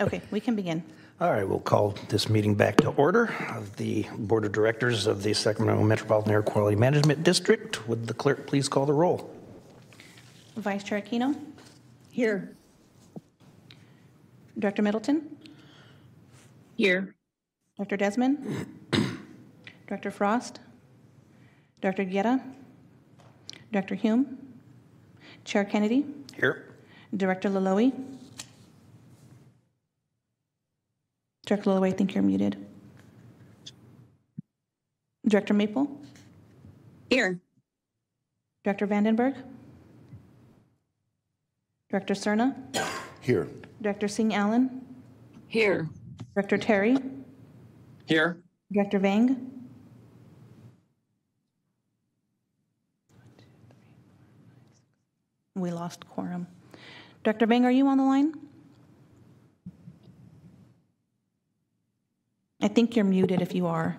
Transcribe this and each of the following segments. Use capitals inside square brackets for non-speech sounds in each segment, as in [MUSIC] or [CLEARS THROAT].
Okay, we can begin. All right, we'll call this meeting back to order of the Board of Directors of the Sacramento Metropolitan Air Quality Management District. Would the clerk please call the roll? Vice Chair Aquino, Here. Director Middleton, Here. Dr. Desmond, [CLEARS THROAT] Director Frost, Dr. Guerra, Director Hume, Chair Kennedy, Here. Director Laloy. Director Laloy, I think you're muted. Director Maple, Here. Director Vandenberg, Director Cerna, Here. Director Singh Allen, Here. Director Terry, Here. Director Vang, We lost quorum. Director Vang, are you on the line? I think you're muted if you are.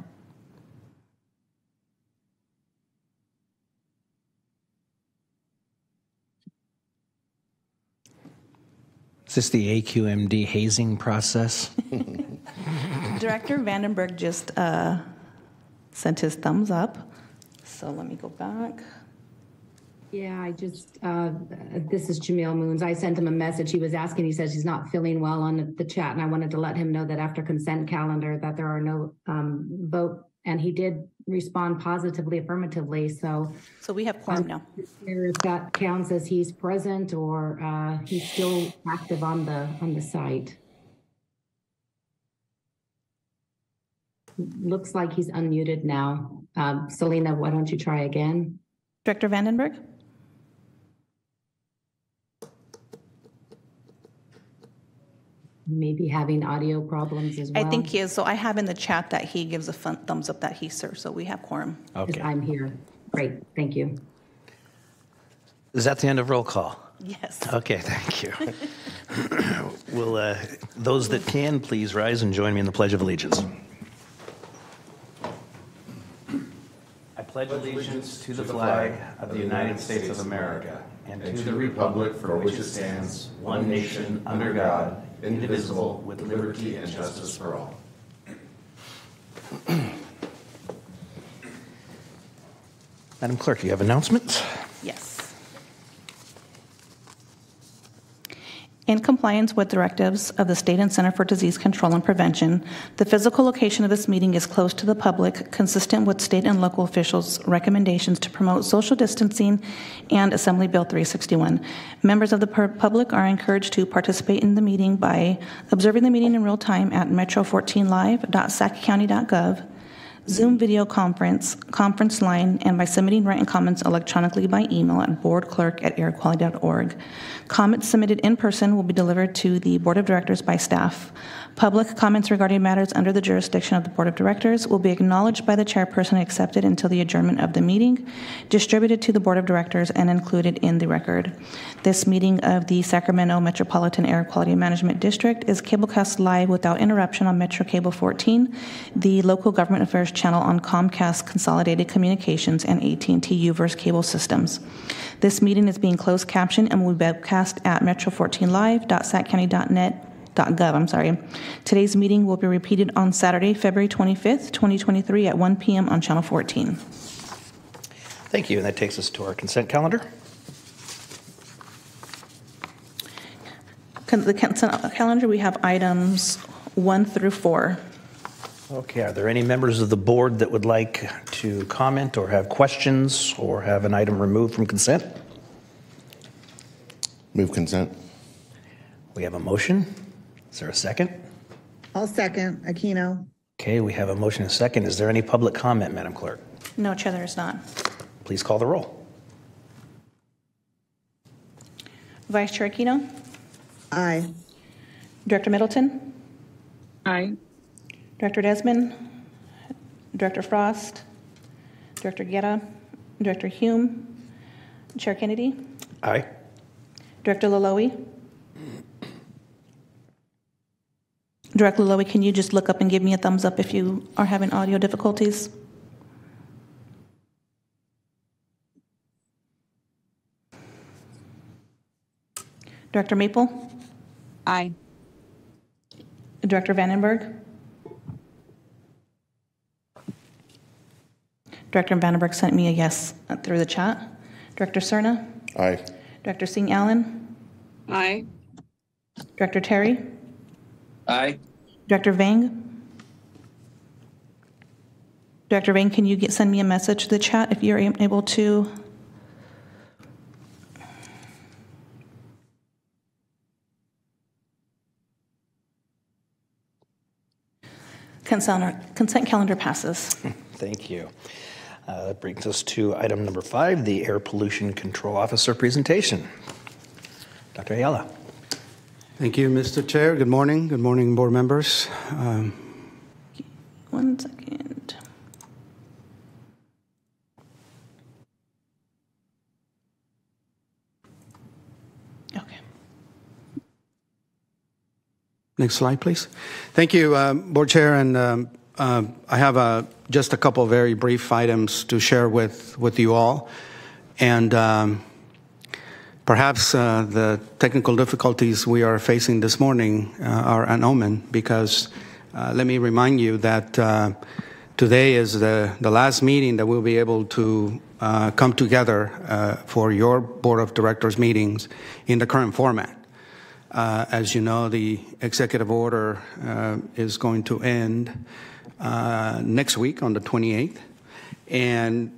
Is this the AQMD hazing process? [LAUGHS] Director Vandenberg just uh, sent his thumbs up. So let me go back. Yeah, I just, uh, this is Jamil Moons. I sent him a message. He was asking, he says he's not feeling well on the chat, and I wanted to let him know that after consent calendar, that there are no um, vote, and he did respond positively affirmatively, so So we have quorum now. if that counts as he's present or uh, he's still active on the, on the site. Looks like he's unmuted now. Um, Selena, why don't you try again? Director Vandenberg? Maybe having audio problems as well. I think he is. So I have in the chat that he gives a fun- thumbs up that he serves. So we have quorum. Okay. I'm here. Great, thank you. Is that the end of roll call? Yes. Okay, thank you. [LAUGHS] Will uh, those that can, please rise and join me in the Pledge of Allegiance. I pledge allegiance to the flag of the United States of America and And to the republic for which it stands, one nation, under God, indivisible, with liberty and justice for all. Madam Clerk, you have announcements? Yes. In compliance with directives of the State and Center for Disease Control and Prevention, the physical location of this meeting is closed to the public, consistent with state and local officials' recommendations to promote social distancing and Assembly Bill 361. Members of the public are encouraged to participate in the meeting by observing the meeting in real time at metro14live.saccounty.gov, Zoom video conference, conference line, and by submitting written comments electronically by email at boardclerk@airquality.org. Comments submitted in person will be delivered to the Board of Directors by staff. Public comments regarding matters under the jurisdiction of the Board of Directors will be acknowledged by the chairperson and accepted until the adjournment of the meeting, distributed to the Board of Directors, and included in the record. This meeting of the Sacramento Metropolitan Air Quality Management District is cablecast live without interruption on Metro Cable 14, the local government affairs channel on Comcast Consolidated Communications and AT&T Uverse cable systems. This meeting is being closed captioned and will be webcast at metro14live.saccounty.net gov. I'm sorry. Today's meeting will be repeated on Saturday, February 25th, 2023 at 1 p.m. on Channel 14. Thank you, and that takes us to our consent calendar. Con- The consent calendar, we have items 1 through 4. Okay, are there any members of the board that would like to comment or have questions or have an item removed from consent? Move consent. We have a motion. Is there a second? I'll second Aquino. Okay, we have a motion and a second. Is there any public comment, Madam Clerk? No, Chair, there is not. Please call the roll. Vice Chair Aquino? Aye. Director Middleton? Aye. Director Desmond? Director Frost? Director Guerra? Director Hume? Chair Kennedy? Aye. Director Laloy? Director Laloy, can you just look up and give me a thumbs up if you are having audio difficulties? Director Maple? Aye. Director Vandenberg? Director Vandenberg sent me a yes through the chat. Director Cerna? Aye. Director Singh Allen? Aye. Director Terry? Aye. Director Vang? Director Vang, can you get, send me a message to the chat if you're able to? Consent consent calendar passes. Thank you. Uh, That brings us to item number five, the Air Pollution Control Officer presentation. Dr. Ayala. Thank you, Mr. Chair. Good morning. Good morning, board members. Um, One second. Okay. Next slide, please. Thank you, um, Board Chair, and um, uh, I have uh, just a couple very brief items to share with, with you all. And um, perhaps uh, the technical difficulties we are facing this morning uh, are an omen because uh, let me remind you that uh, today is the, the last meeting that we'll be able to uh, come together for your Board of Directors meetings in the current format. As you know, the executive order is going to end uh, next week on the 28th. And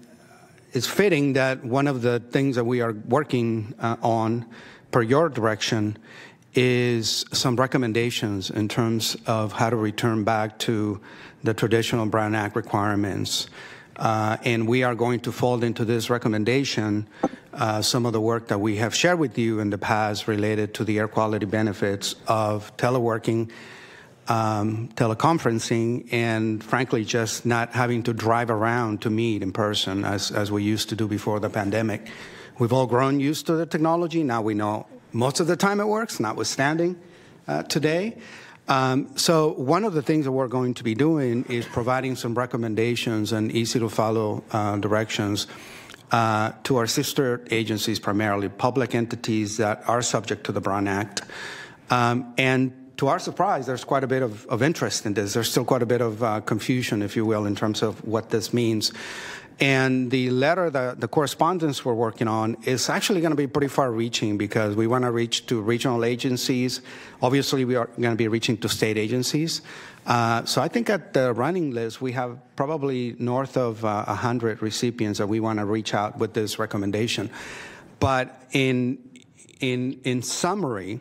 it's fitting that one of the things that we are working uh, on, per your direction, is some recommendations in terms of how to return back to the traditional Brown Act requirements. Uh, and we are going to fold into this recommendation uh, some of the work that we have shared with you in the past related to the air quality benefits of teleworking, um, teleconferencing, and frankly, just not having to drive around to meet in person as, as we used to do before the pandemic. We've all grown used to the technology. Now we know most of the time it works, notwithstanding uh, today. Um, so one of the things that we're going to be doing is providing some recommendations and easy to follow uh, directions uh, to our sister agencies, primarily public entities that are subject to the Brown Act. Um, and to our surprise, there's quite a bit of, of, interest in this. There's still quite a bit of uh, confusion, if you will, in terms of what this means. And the letter, the, the correspondence we're working on is actually going to be pretty far reaching because we want to reach to regional agencies. Obviously, we are going to be reaching to state agencies. Uh, so I think at the running list, we have probably north of uh, 100 recipients that we want to reach out with this recommendation. But in, in, in summary,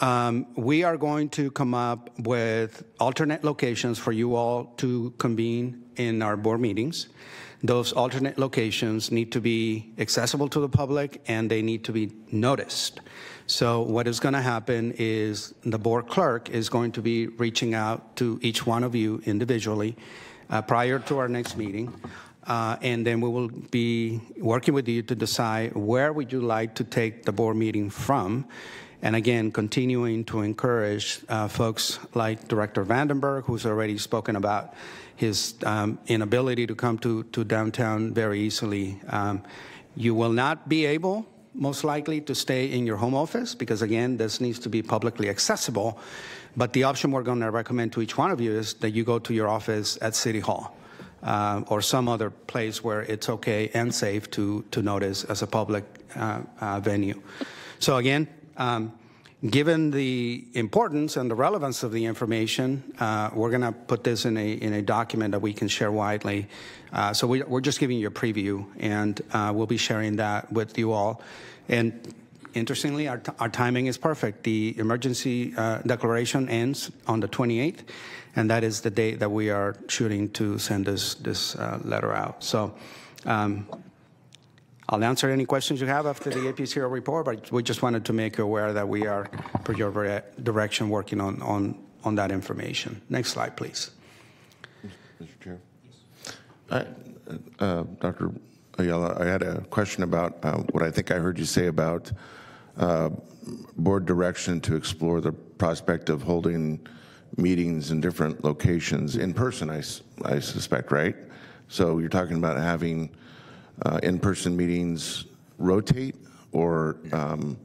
um, we are going to come up with alternate locations for you all to convene in our board meetings. Those alternate locations need to be accessible to the public and they need to be noticed. So what is going to happen is the board clerk is going to be reaching out to each one of you individually uh, prior to our next meeting. Uh, and then we will be working with you to decide where would you like to take the board meeting from. And again, continuing to encourage uh, folks like Director Vandenberg, who's already spoken about his um, inability to come to, to downtown very easily. Um, you will not be able, most likely, to stay in your home office because, again, this needs to be publicly accessible. But the option we're going to recommend to each one of you is that you go to your office at City Hall. Uh, or some other place where it's okay and safe to, to notice as a public uh, uh, venue. So again, um, given the importance and the relevance of the information, uh, we're going to put this in a, in a document that we can share widely. Uh, so we, are just giving you a preview, and uh, we'll be sharing that with you all. And interestingly, our, our timing is perfect. The emergency uh, declaration ends on the 28th, and that is the date that we are shooting to send this, this uh, letter out. So um, I'll answer any questions you have after the APCO report, but we just wanted to make you aware that we are, per your direction, working on, on, on that information. Next slide, please. Mr. Chair. I, uh, Dr. Ayala, I had a question about uh, what I think I heard you say about uh, board direction to explore the prospect of holding meetings in different locations in person, I, I suspect, right? So you're talking about having uh, in-person meetings rotate or, um,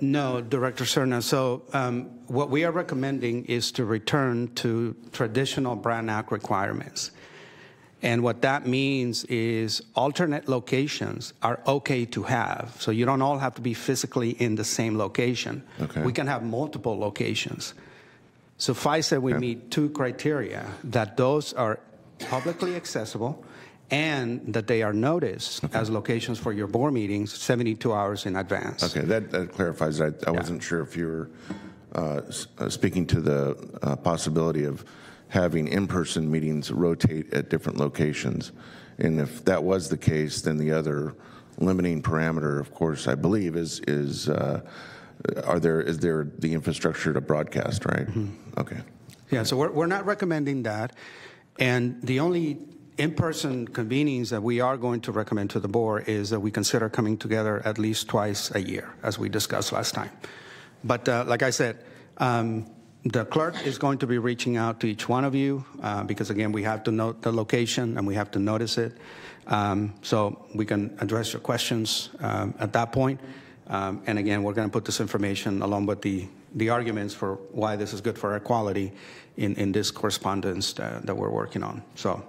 No, Director Cerna. So um, what we are recommending is to return to traditional Brown Act requirements. And what that means is alternate locations are okay to have. So you don't all have to be physically in the same location. Okay. We can have multiple locations. Suffice that we meet two criteria that those are publicly accessible and that they are noticed as locations for your board meetings 72 hours in advance. okay, that, that clarifies. I, I wasn't sure if you were uh, uh, speaking to the uh, possibility of having in-person meetings rotate at different locations. And if that was the case, then the other limiting parameter, of course, I believe, is, is, uh, are there, is there the infrastructure to broadcast, right? Okay. Yeah, so we're, we're not recommending that. And the only in-person convenings that we are going to recommend to the board is that we consider coming together at least twice a year, as we discussed last time. But uh, like I said, um, the clerk is going to be reaching out to each one of you uh, because, again, we have to note the location and we have to notice it. Um, so we can address your questions um, at that point. Um, and again, we're going to put this information along with the, the arguments for why this is good for our quality in, in this correspondence uh, that we're working on. So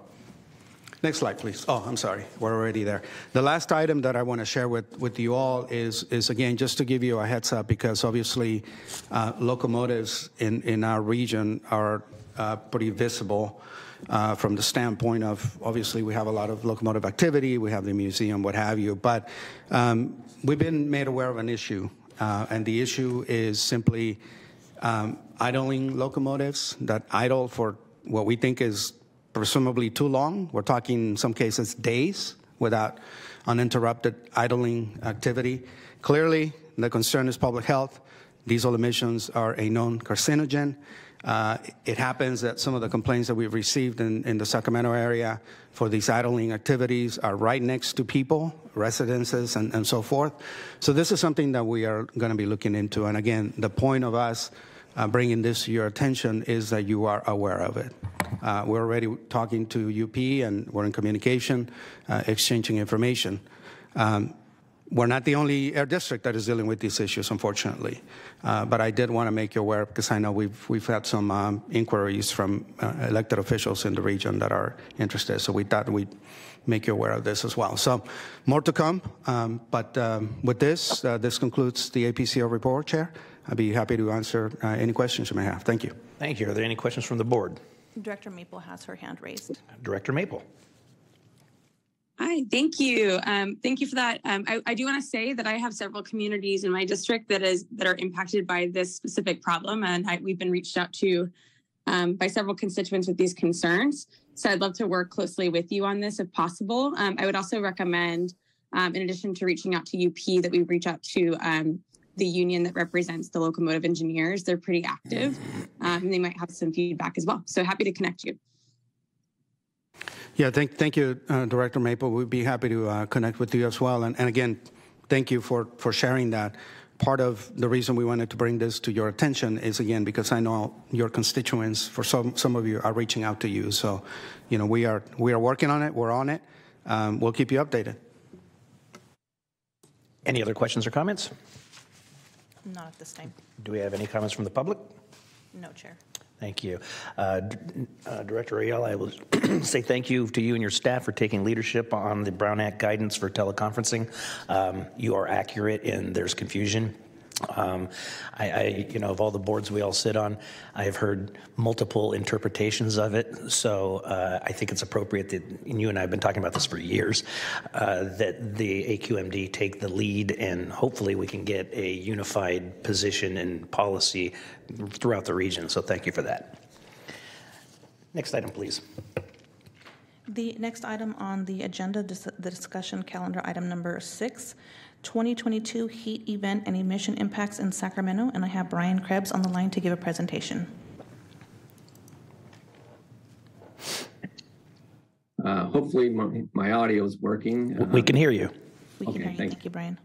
Next slide, please. Oh, I'm sorry. We're already there. The last item that I want to share with, with you all is, is, again, just to give you a heads up, because obviously uh, locomotives in, in our region are uh, pretty visible uh, from the standpoint of, obviously, we have a lot of locomotive activity, we have the museum, what have you, but um, we've been made aware of an issue, uh, and the issue is simply um, idling locomotives that idle for what we think is presumably too long. We're talking in some cases days without uninterrupted idling activity. Clearly, the concern is public health. Diesel emissions are a known carcinogen. Uh, it happens that some of the complaints that we've received in, in the Sacramento area for these idling activities are right next to people, residences, and, and so forth. So this is something that we are going to be looking into. And again, the point of us uh, bringing this to your attention is that you are aware of it. Uh, we're already talking to UP and we're in communication, uh, exchanging information. Um, we're not the only air district that is dealing with these issues, unfortunately. Uh, but I did want to make you aware because I know we've, we've had some um, inquiries from uh, elected officials in the region that are interested. So we thought we'd make you aware of this as well. So more to come. Um, but um, with this, uh, this concludes the APCO report, Chair. I'd be happy to answer uh, any questions you may have. Thank you. Thank you. Are there any questions from the board? Director Maple has her hand raised. Director Maple. Hi, thank you. Um, thank you for that. Um, I, I do want to say that I have several communities in my district that is that are impacted by this specific problem, and I, we've been reached out to um, by several constituents with these concerns. So I'd love to work closely with you on this if possible. Um, I would also recommend, um, in addition to reaching out to UP, that we reach out to um, the union that represents the locomotive engineers. They're pretty active, um, and they might have some feedback as well. So happy to connect you. Yeah, thank, thank you, uh, Director Maple. We'd be happy to uh, connect with you as well. And, and again, thank you for, for sharing that. Part of the reason we wanted to bring this to your attention is, again, because I know your constituents, for some, some of you, are reaching out to you. So, you know, we are, we are working on it. We're on it. Um, we'll keep you updated. Any other questions or comments? Not at this time. Do we have any comments from the public? No, Chair. Thank you. Uh, uh, Director Ayala, I will [CLEARS THROAT] say thank you to you and your staff for taking leadership on the Brown Act guidance for teleconferencing. Um, You are accurate and there's confusion. Um, I, I, you know, of all the boards we all sit on, I have heard multiple interpretations of it. So uh, I think it's appropriate that, and you and I have been talking about this for years, uh, that the AQMD take the lead and hopefully we can get a unified position and policy throughout the region. So thank you for that. Next item, please. The next item on the agenda, dis- the discussion calendar, item number six, 2022 heat event and emission impacts in Sacramento, and I have Brian Krebs on the line to give a presentation. Uh, hopefully my, my audio is working. We can hear you. We can hear you. thank Thank you, Brian.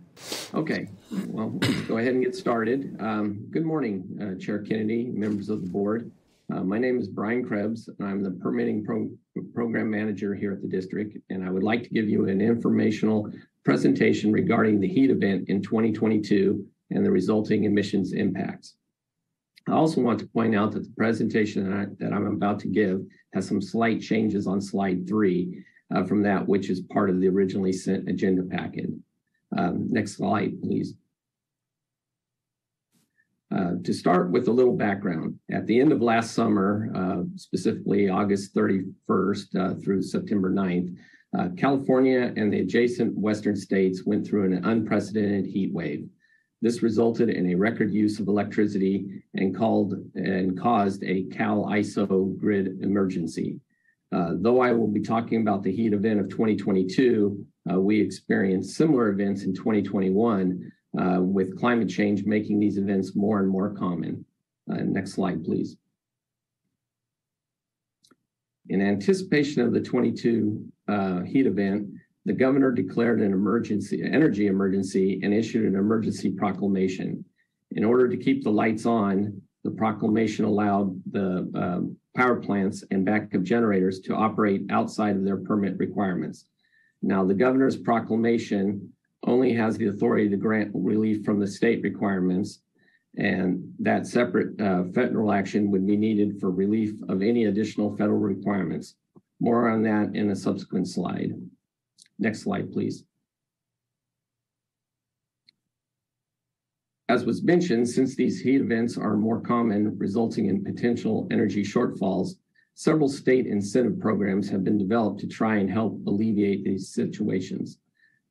Okay, well, let's go ahead and get started. Um, good morning, uh, Chair Kennedy, members of the board. Uh, my name is Brian Krebs, and I'm the permitting pro- program manager here at the district. And I would like to give you an informational presentation regarding the heat event in 2022 and the resulting emissions impacts. I also want to point out that the presentation that, I, that I'm about to give has some slight changes on slide three uh, from that which is part of the originally sent agenda packet. Um, next slide, please. Uh, to start with a little background, at the end of last summer, uh, specifically August 31st uh, through September 9th, uh, California and the adjacent western states went through an unprecedented heat wave. This resulted in a record use of electricity and called and caused a Cal ISO grid emergency. Uh, though I will be talking about the heat event of 2022, uh, we experienced similar events in 2021 uh, with climate change making these events more and more common. Uh, next slide, please. In anticipation of the 22 uh, heat event, the governor declared an emergency, energy emergency and issued an emergency proclamation. In order to keep the lights on, the proclamation allowed the uh, power plants and backup generators to operate outside of their permit requirements. Now, the governor's proclamation only has the authority to grant relief from the state requirements, and that separate uh, federal action would be needed for relief of any additional federal requirements. More on that in a subsequent slide. Next slide, please. As was mentioned, since these heat events are more common, resulting in potential energy shortfalls, several state incentive programs have been developed to try and help alleviate these situations.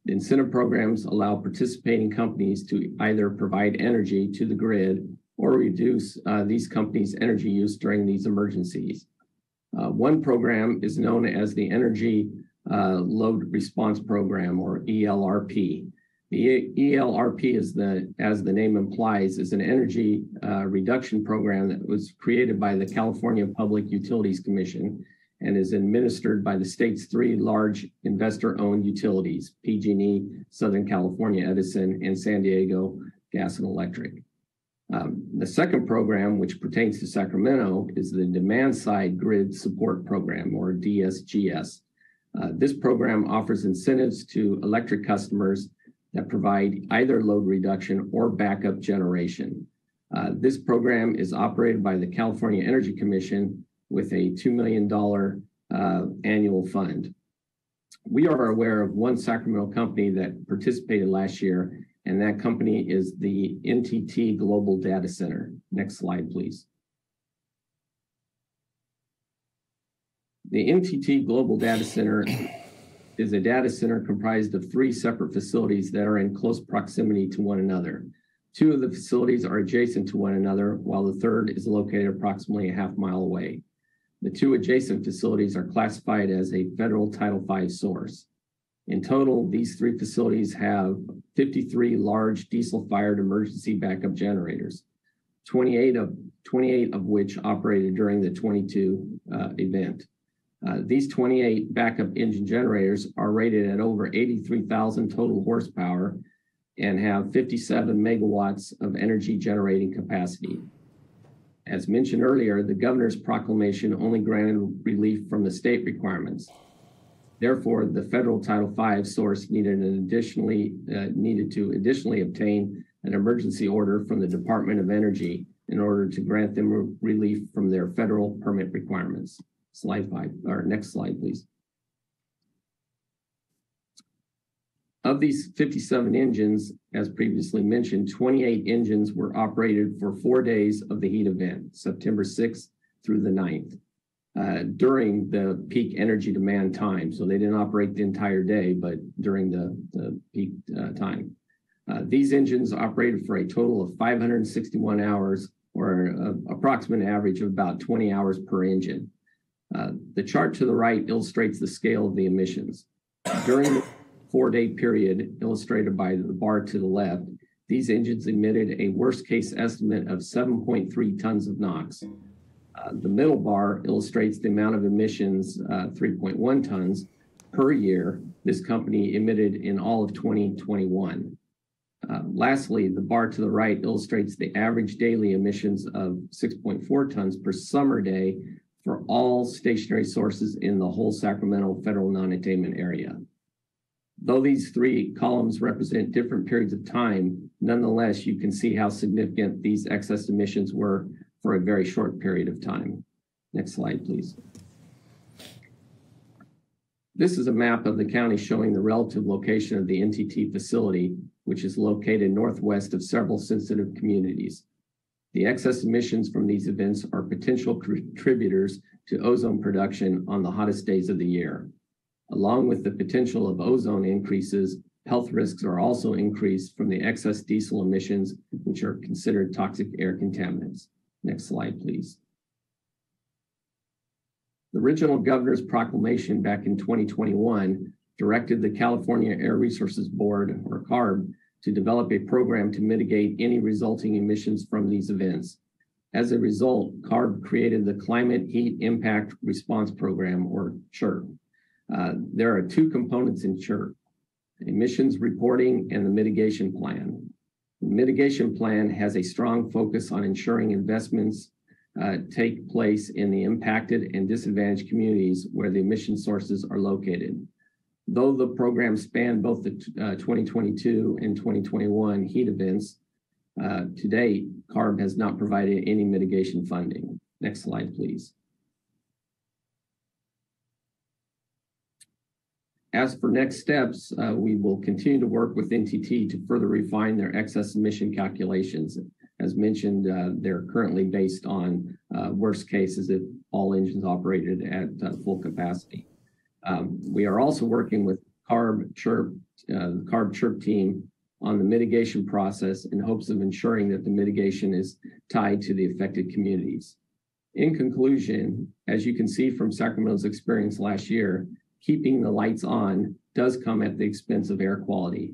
Incentive programs allow participating companies to either provide energy to the grid or reduce uh, these companies' energy use during these emergencies. Uh, one program is known as the Energy uh, Load Response Program, or ELRP. The ELRP is the, as the name implies, is an energy uh, reduction program that was created by the California Public Utilities Commission and is administered by the state's three large investor-owned utilities, PG&E, Southern California Edison, and San Diego Gas and Electric. Um, the second program, which pertains to Sacramento, is the Demand Side Grid Support Program, or DSGS. Uh, this program offers incentives to electric customers that provide either load reduction or backup generation. Uh, this program is operated by the California Energy Commission with a $2 million uh, annual fund. We are aware of one Sacramento company that participated last year, and that company is the NTT Global Data Center. Next slide, please. The NTT Global Data Center is a data center comprised of three separate facilities that are in close proximity to one another. Two of the facilities are adjacent to one another, while the third is located approximately a half mile away. The two adjacent facilities are classified as a federal Title V source. In total, these three facilities have 53 large diesel-fired emergency backup generators, 28 of, 28 of which operated during the 22 uh, event. Uh, these 28 backup engine generators are rated at over 83,000 total horsepower and have 57 megawatts of energy generating capacity. As mentioned earlier, the governor's proclamation only granted relief from the state requirements. Therefore, the federal Title V source needed an additionally uh, needed to additionally obtain an emergency order from the Department of Energy in order to grant them re relief from their federal permit requirements. Slide five, or next slide, please. Of these 57 engines, as previously mentioned, 28 engines were operated for four days of the heat event, September 6th through the 9th, uh, during the peak energy demand time. So they didn't operate the entire day, but during the, the peak uh, time. Uh, these engines operated for a total of 561 hours, or an approximate average of about 20 hours per engine. Uh, the chart to the right illustrates the scale of the emissions. During the four-day period illustrated by the bar to the left, these engines emitted a worst-case estimate of 7.3 tons of NOx. Uh, the middle bar illustrates the amount of emissions, uh, 3.1 tons per year this company emitted in all of 2021. Uh, lastly, the bar to the right illustrates the average daily emissions of 6.4 tons per summer day for all stationary sources in the whole Sacramento federal non-attainment area. Though these three columns represent different periods of time, nonetheless, you can see how significant these excess emissions were for a very short period of time. Next slide, please. This is a map of the county showing the relative location of the NTT facility, which is located northwest of several sensitive communities. The excess emissions from these events are potential contributors to ozone production on the hottest days of the year. Along with the potential of ozone increases, health risks are also increased from the excess diesel emissions, which are considered toxic air contaminants. Next slide, please. The original governor's proclamation back in 2021 directed the California Air Resources Board, or CARB, to develop a program to mitigate any resulting emissions from these events. As a result, CARB created the Climate Heat Impact Response Program, or CHIRP. Uh, there are two components in CHIRP, emissions reporting and the mitigation plan. The mitigation plan has a strong focus on ensuring investments uh, take place in the impacted and disadvantaged communities where the emission sources are located. Though the program spanned both the uh, 2022 and 2021 heat events, uh, to date, CARB has not provided any mitigation funding. Next slide, please. As for next steps, uh, we will continue to work with NTT to further refine their excess emission calculations. As mentioned, uh, they're currently based on uh, worst cases if all engines operated at uh, full capacity. Um, we are also working with CARB CHIRP, uh, the CARB CHIRP team on the mitigation process in hopes of ensuring that the mitigation is tied to the affected communities. In conclusion, as you can see from Sacramento's experience last year, keeping the lights on does come at the expense of air quality.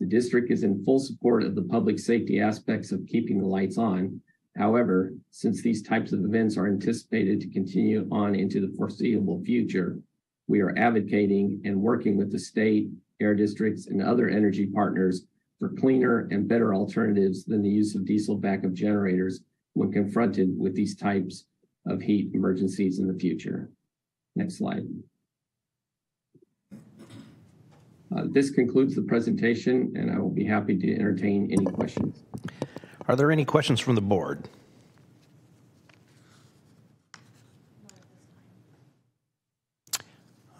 The district is in full support of the public safety aspects of keeping the lights on. However, since these types of events are anticipated to continue on into the foreseeable future, we are advocating and working with the state, air districts, and other energy partners for cleaner and better alternatives than the use of diesel backup generators when confronted with these types of heat emergencies in the future. Next slide. Uh, this concludes the presentation, and I will be happy to entertain any questions. Are there any questions from the board?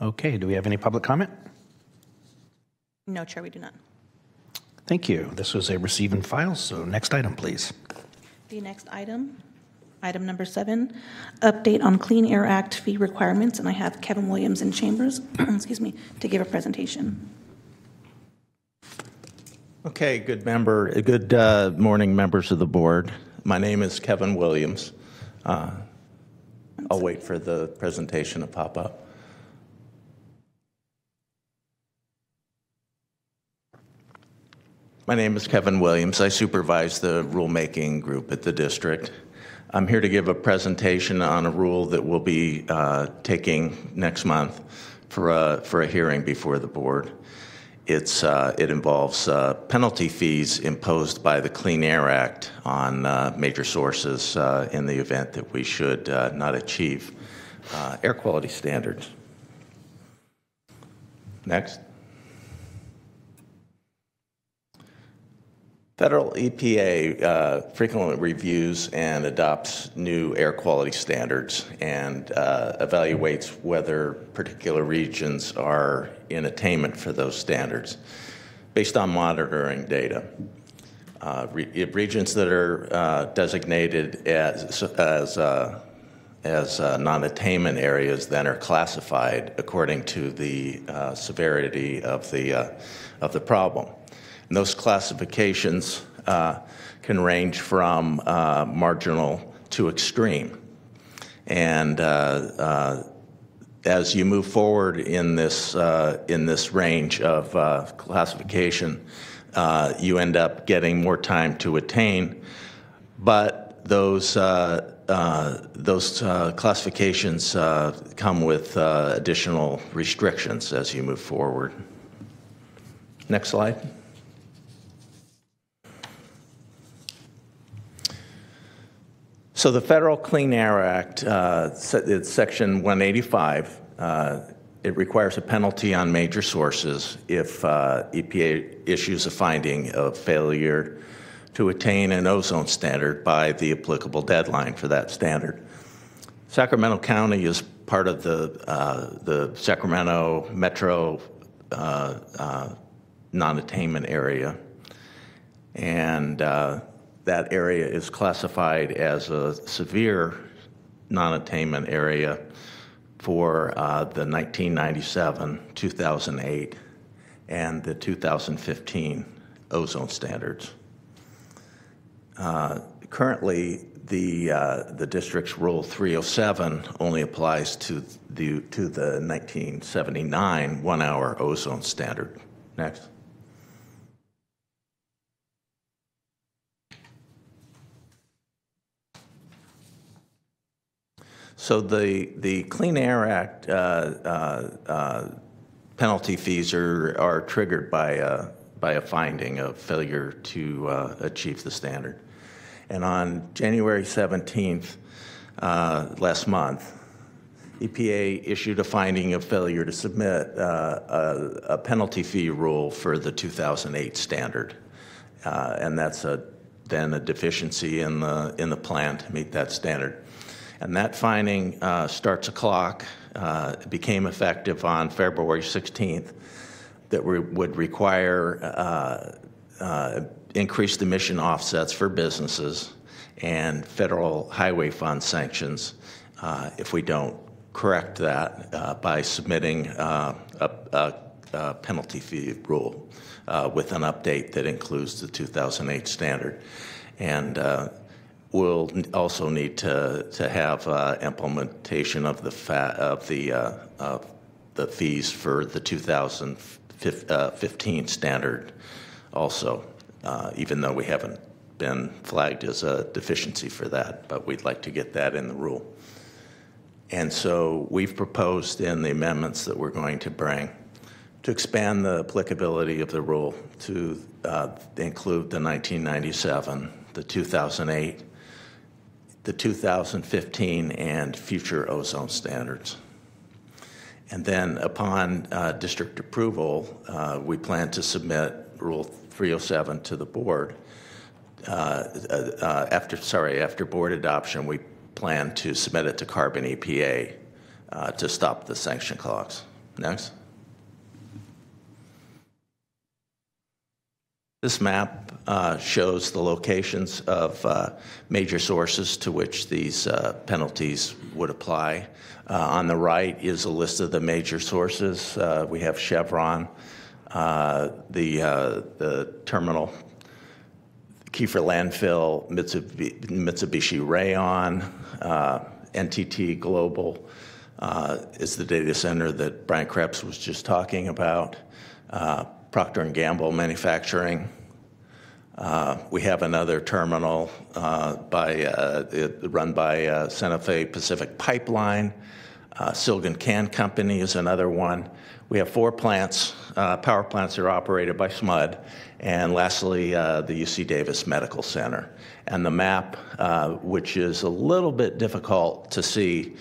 Okay, do we have any public comment? No, Chair, we do not. Thank you. This was a receive and file, so next item, please. The next item, item number seven, update on Clean Air Act fee requirements, and I have Kevin Williams in chambers, [CLEARS THROAT] excuse me, to give a presentation. Okay, good member, good uh, morning, members of the board. My name is Kevin Williams. Uh, I'll wait for the presentation to pop up. My name is Kevin Williams. I supervise the rulemaking group at the district. I'm here to give a presentation on a rule that we'll be uh, taking next month for a, for a hearing before the board. It's, uh, it involves uh, penalty fees imposed by the Clean Air Act on uh, major sources uh, in the event that we should uh, not achieve air quality standards. Next. Federal EPA uh, frequently reviews and adopts new air quality standards and uh, evaluates whether particular regions are in attainment for those standards based on monitoring data. Uh, re- regions that are uh, designated as, as, uh, as uh, non attainment areas then are classified according to the severity of the, of the problem. And those classifications uh, can range from uh, marginal to extreme. And uh, uh as you move forward in this, uh, in this range of uh, classification, you end up getting more time to attain. But those, those classifications come with additional restrictions as you move forward. Next slide. So the Federal Clean Air Act, uh, Section 185, uh, it requires a penalty on major sources if uh, EPA issues a finding of failure to attain an ozone standard by the applicable deadline for that standard. Sacramento County is part of the, uh, the Sacramento Metro uh, uh non attainment area. And uh, that area is classified as a severe non attainment area for uh, the 1997, 2008, and the 2015 ozone standards. Uh, currently, the uh, the district's Rule 307 only applies to the to the 1979 one-hour ozone standard. Next. So the, the Clean Air Act uh, uh, uh, penalty fees are, are triggered by a, by a finding of failure to uh, achieve the standard. And on January 17th, uh, last month, EPA issued a finding of failure to submit uh, a, a, penalty fee rule for the 2008 standard. and that's a, then a deficiency in the, in the plan to meet that standard. And that finding uh, starts a clock, uh, became effective on February 16th, that re- would require uh, uh, increased emission offsets for businesses and federal highway fund sanctions uh, if we don't correct that uh, by submitting a, a, penalty fee rule with an update that includes the 2008 standard. And We'll also need to, to have uh, implementation of the fa- of the uh, of the fees for the 2015 uh, standard also, uh, even though we haven't been flagged as a deficiency for that, but we'd like to get that in the rule. And so we've proposed in the amendments that we're going to bring to expand the applicability of the rule to uh, include the 1997, the 2008, the 2015 and future ozone standards. And then upon uh, district approval, uh, we plan to submit Rule 307 to the board. Uh, uh, uh, after, sorry, after board adoption, we plan to submit it to CARB and EPA uh, to stop the sanction clocks. Next. This map uh, shows the locations of uh, major sources to which these uh, penalties would apply. Uh, on the right is a list of the major sources. Uh, we have Chevron, uh, the, the terminal, Kiefer Landfill, Mitsubishi, Mitsubishi Rayon, NTT Global is the data center that Brian Krebs was just talking about. Procter & Gamble Manufacturing. Uh, we have another terminal uh, by, uh, run by uh, Santa Fe Pacific Pipeline. Uh, Silgan Can Company is another one. We have four plants, uh, power plants that are operated by SMUD. And lastly, the UC Davis Medical Center. And the map, which is a little bit difficult to see,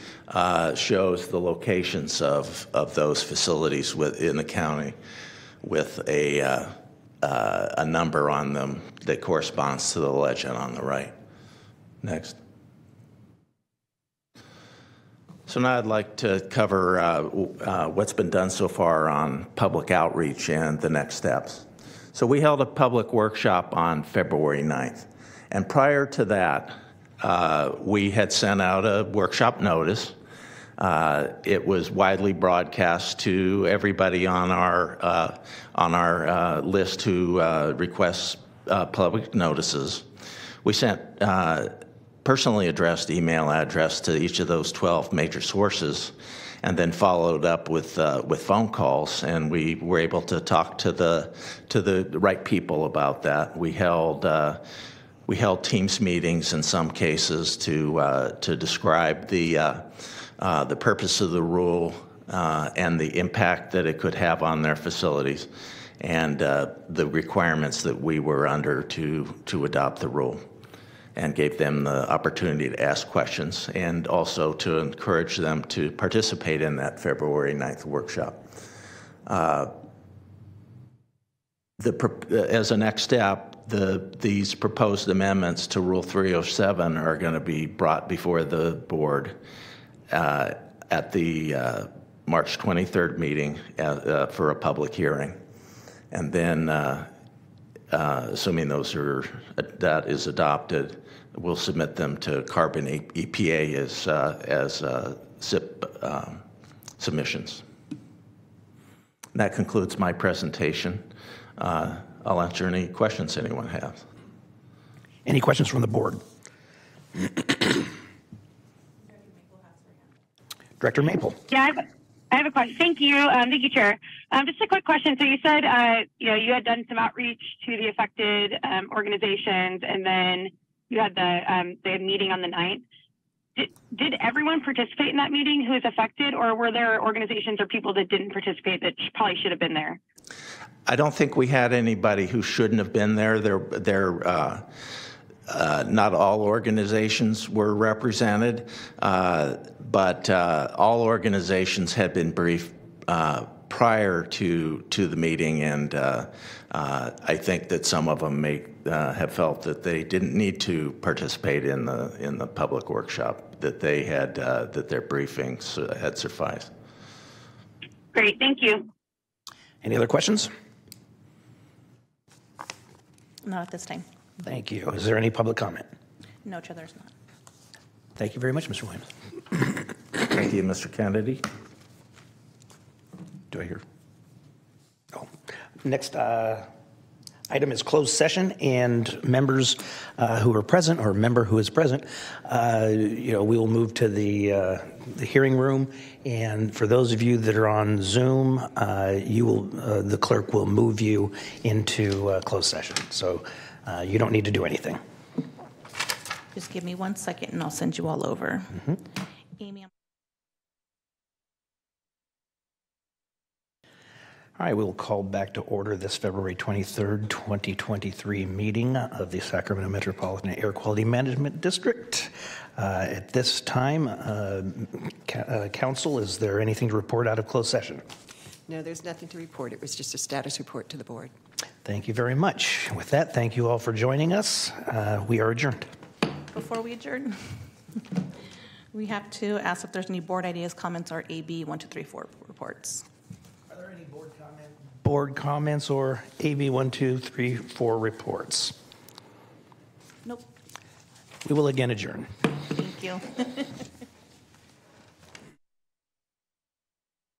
shows the locations of, of those facilities within the county with a, uh, uh, a number on them that corresponds to the legend on the right. Next. So now I'd like to cover uh, uh, what's been done so far on public outreach and the next steps. So we held a public workshop on February 9th. And prior to that, uh, we had sent out a workshop notice uh, it was widely broadcast to everybody on our uh, on our uh, list who uh, requests uh, public notices. We sent uh, personally addressed email address to each of those 12 major sources, and then followed up with with phone calls. And we were able to talk to the to the right people about that. We held. we held Teams meetings in some cases to to describe the uh, the purpose of the rule, uh, and the impact that it could have on their facilities, and uh, the requirements that we were under to, to adopt the rule. and gave them the opportunity to ask questions and also to encourage them to participate in that February 9th workshop. Uh, the, as a next step, the, these proposed amendments to Rule 307 are going to be brought before the board uh, at the uh, March 23rd meeting uh, uh, for a public hearing. And then, uh, uh, assuming those are, that is adopted, we'll submit them to CARB and EPA as, uh, as uh, SIP um, submissions. And that concludes my presentation. Uh, I'll answer any questions anyone has. Any questions from the board? [CLEARS THROAT] Director Maple. Yeah, I have, I have a question. Thank you. Um, thank you, Chair. Um, just a quick question. So you said, uh, you know, you had done some outreach to the affected um, organizations, and then you had the um, the meeting on the 9th. Did, did everyone participate in that meeting who was affected, or were there organizations or people that didn't participate that probably should have been there? I don't think we had anybody who shouldn't have been there. There, there. Uh, uh, not all organizations were represented, uh, but uh, all organizations had been briefed uh, prior to to the meeting, and uh, uh, I think that some of them may have felt that they didn't need to participate in the in the public workshop. That they had that their briefings had sufficed. Great, thank you. Any other questions? Not at this time. Thank you. Is there any public comment? No, Chair, there's not. Thank you very much, Mr. Williams. Thank you, Mr. Kennedy. Do I hear? Oh. Next uh, item is closed session, and members uh, who are present, or a member who is present, uh, you know, we will move to the, uh, the hearing room. And for those of you that are on Zoom, uh, you will, uh, the clerk will move you into uh, closed session. So uh, you don't need to do anything. Just give me one second and I'll send you all over. Amy, I'm- All right, we will call back to order this February 23rd, 2023 meeting of the Sacramento Metropolitan Air Quality Management District. Uh, At this time, uh, ca- uh, council, is there anything to report out of closed session? No, there's nothing to report. It was just a status report to the board. Thank you very much. With that, thank you all for joining us. Uh, We are adjourned. before we adjourn, [LAUGHS] we have to ask if there's any board ideas, comments, or AB 1234 reports. Are there any board comments? Board comments or AB 1234 reports? Nope, We will again adjourn. thank you. [LAUGHS]